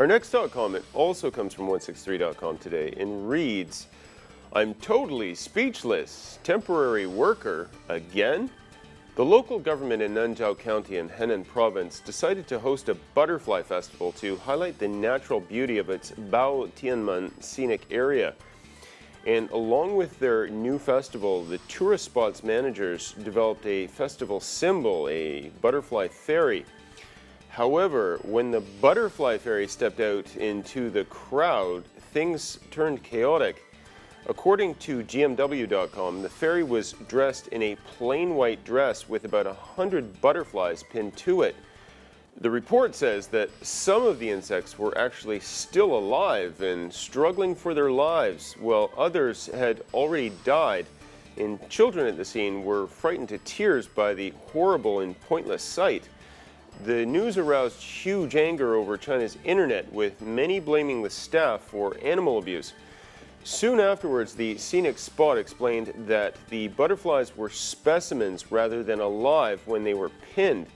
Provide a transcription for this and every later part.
Our next dot comment also comes from 163.com today and reads, I'm totally speechless. Temporary worker again? The local government in Nanzhao County in Henan Province decided to host a butterfly festival to highlight the natural beauty of its Bao Tianman scenic area. And along with their new festival, the tourist spots managers developed a festival symbol, a butterfly fairy. However, when the butterfly fairy stepped out into the crowd, things turned chaotic. According to GMW.com, the fairy was dressed in a plain white dress with about a hundred butterflies pinned to it. The report says that some of the insects were actually still alive and struggling for their lives, while others had already died. And children at the scene were frightened to tears by the horrible and pointless sight. The news aroused huge anger over China's internet, with many blaming the staff for animal abuse. Soon afterwards, the scenic spot explained that the butterflies were specimens rather than alive when they were pinned.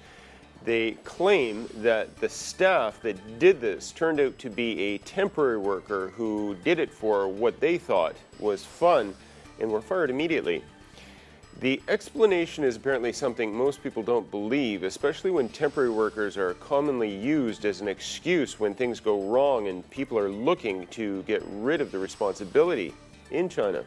They claim that the staff that did this turned out to be a temporary worker who did it for what they thought was fun and were fired immediately. The explanation is apparently something most people don't believe, especially when temporary workers are commonly used as an excuse when things go wrong and people are looking to get rid of the responsibility in China.